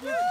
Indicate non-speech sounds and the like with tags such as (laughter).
Yeah. (laughs)